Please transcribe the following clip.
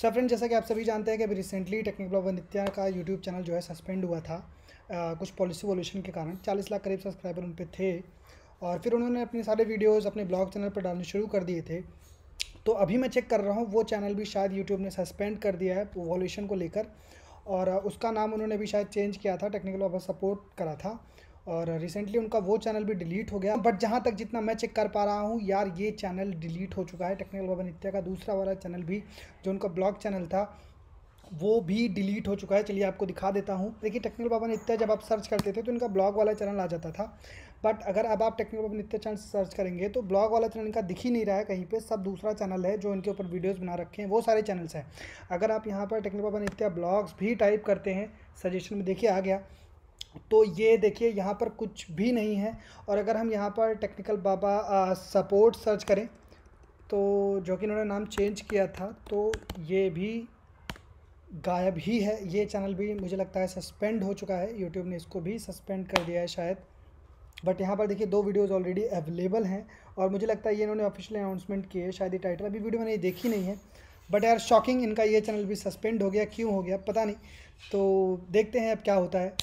Sir friend जैसा कि आप सभी जानते हैं कि अभी रिसेंटली टेक्निकल ब्लॉगर नित्या का यूट्यूब चैनल जो है सस्पेंड हुआ था आ, कुछ पॉलिसी वोल्यूशन के कारण। 40 लाख करीब सब्सक्राइबर उन पर थे और फिर उन्होंने अपने सारे वीडियोज़ अपने ब्लॉग चैनल पर डालने शुरू कर दिए थे। तो अभी मैं चेक कर रहा हूँ वो चैनल भी शायद यूट्यूब ने सस्पेंड कर दिया है वॉल्यूशन को लेकर और उसका नाम उन्होंने भी शायद चेंज किया था टेक्निकल ब्लॉगर सपोर्ट करा था। और रिसेंटली उनका वो चैनल भी डिलीट हो गया। बट जहाँ तक जितना मैं चेक कर पा रहा हूँ, यार ये चैनल डिलीट हो चुका है। टेक्निकल बाबा नित्या का दूसरा वाला चैनल भी, जो उनका ब्लॉग चैनल था, वो भी डिलीट हो चुका है। चलिए आपको दिखा देता हूँ। देखिए टेक्निकल बाबा नित्या जब आप सर्च करते थे तो इनका ब्लॉग वाला चैनल आ जाता था। बट अगर अब आप technical Baba Nitya channel search करेंगे तो ब्लॉग वाला चैनल इनका दिख ही नहीं रहा है कहीं पे। सब दूसरा चैनल है, जो इनके ऊपर वीडियोस बना रखे हैं, वो सारे चैनल्स हैं। अगर आप यहाँ पर टेक्निकल बाबा नित्या ब्लॉग्स भी टाइप करते हैं सजेशन में देखिए आ गया। तो ये देखिए, यहाँ पर कुछ भी नहीं है। और अगर हम यहाँ पर टेक्निकल बाबा सपोर्ट सर्च करें तो जो कि इन्होंने नाम चेंज किया था तो ये भी गायब ही है। ये चैनल भी मुझे लगता है सस्पेंड हो चुका है। यूट्यूब ने इसको भी सस्पेंड कर दिया है शायद। बट यहाँ पर देखिए, दो वीडियोज़ ऑलरेडी अवेलेबल हैं और मुझे लगता है ये इन्होंने ऑफिशियल अनाउंसमेंट किए शायद ये टाइटल अभी वीडियो मैंने देखी नहीं है। बट यार शॉकिंग इनका ये चैनल भी सस्पेंड हो गया। क्यों हो गया? पता नहीं। तो देखते हैं अब क्या होता है।